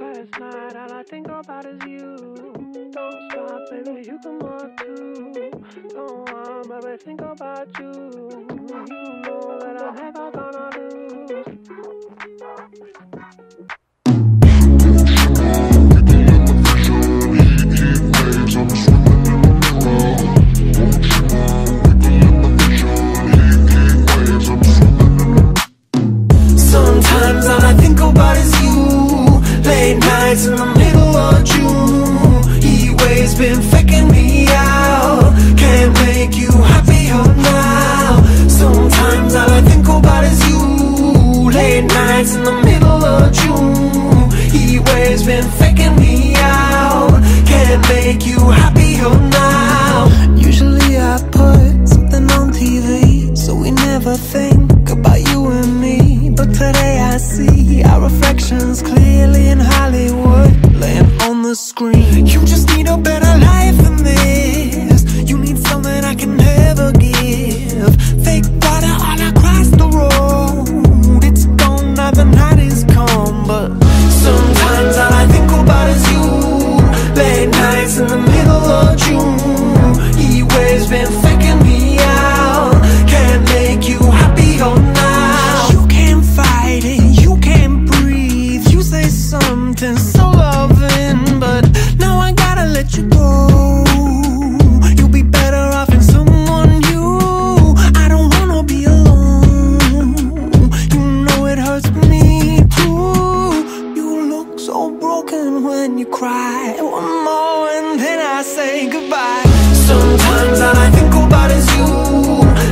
Last night, all I think about is you. Don't stop, baby, you can walk too. Don't want, baby, think about you. You know that I'm been faking me out. Can't make you happier now. Sometimes all I think about is you. Late nights in the middle of June. He waves been faking me out. Can't make you happier now. Usually I put something on TV, so we never think about you and me. But today I see our reflections clearly in Hollywood, laying on the screen. You just something so loving, but now I gotta let you go. You'll be better off in someone new. I don't wanna be alone. You know it hurts me too. You look so broken when you cry. One more and then I say goodbye. Sometimes all I think about is you.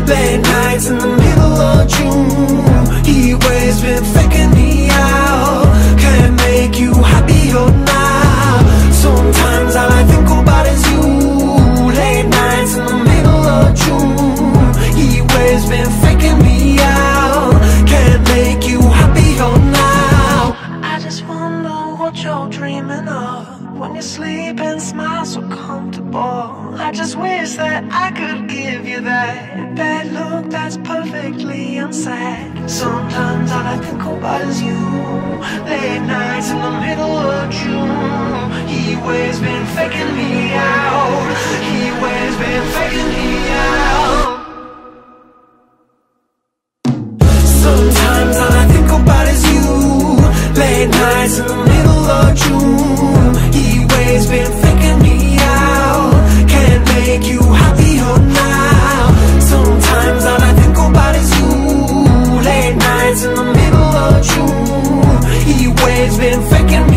Late nights in the middle of June. He waves been sleep and smile so comfortable. I just wish that I could give you that bad look that's perfectly unsaid. Sometimes all I think about is you. Late nights in the middle of June. He waves been faking me out. been faking